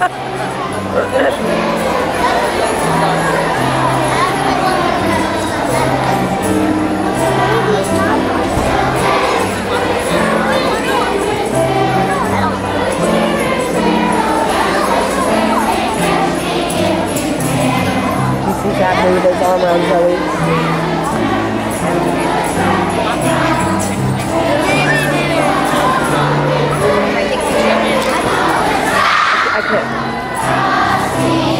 see Cat move his arm around Zoe. I can't.